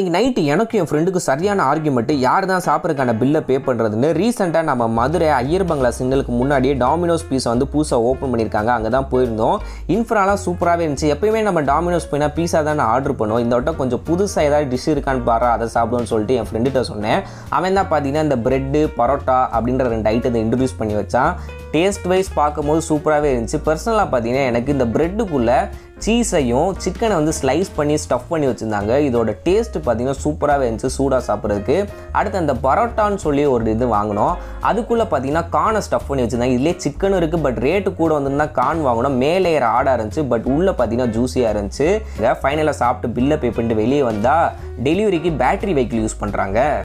இன்னைக்கு நைட்டு எனக்கும் என் ஃப்ரெண்டுக்கு சரியான ஆர்குமெண்ட்டு யார் தான் சாப்பிட்றதுக்கான பில்லை பே பண்ணுறதுன்னு ரீசெண்டாக நம்ம மதுரை ஐயர் பங்களா சிங்கலுக்கு முன்னாடியே டாமினோஸ் பீஸை வந்து புதுசாக ஓப்பன் பண்ணியிருக்காங்க. அங்கே தான் போயிருந்தோம் இன்ஃப்ராலாம் சூப்பராகவே இருந்துச்சு. எப்பயுமே நம்ம டாமினோஸ் போயினா பீஸா தான் ஆர்டர் பண்ணுவோம். இந்த வட்டம் கொஞ்சம் புதுசாக ஏதாவது டிஷ் இருக்கான்னு பாரு அதை சாப்பிடும்னு சொல்லிட்டு என் ஃப்ரெண்டுகிட்ட சொன்னேன். அவன் தான் பார்த்தீங்கன்னா இந்த பிரெட்டு பரோட்டா அப்படின்ற ரெண்டு ஐட்டத்தை இன்ட்ரடியூஸ் பண்ணி வச்சான். டேஸ்ட் வைஸ் பார்க்கும்போது சூப்பராகவே இருந்துச்சு. பர்சனலாக பார்த்தீங்கன்னா எனக்கு இந்த பிரெட்டுக்குள்ளே சீஸையும் சிக்கனை வந்து ஸ்லைஸ் பண்ணி ஸ்டஃப் பண்ணி வச்சுருந்தாங்க. இதோட டேஸ்ட் பார்த்திங்கன்னா சூப்பராகவே இருந்துச்சு சூடாக சாப்பிட்றதுக்கு. அடுத்து அந்த பரோட்டான்னு சொல்லி ஒரு இது வாங்கினோம். அதுக்குள்ளே பார்த்தீங்கன்னா கானை ஸ்டஃப் பண்ணி வச்சுருந்தாங்க. இதுலேயே சிக்கனும் இருக்குது பட் ரேட்டு கூட வந்துருந்தால் கான் வாங்கினோம். மேலே ஏற ஆடாக இருந்துச்சு பட் உள்ளே பார்த்தீங்கன்னா ஜூஸியாக இருந்துச்சு. ஃபைனலாக சாப்பிட்டு பில்லை பே பண்ணிட்டு வெளியே வந்தால் டெலிவரிக்கு பேட்டரி வெஹிக்கிள் யூஸ் பண்ணுறாங்க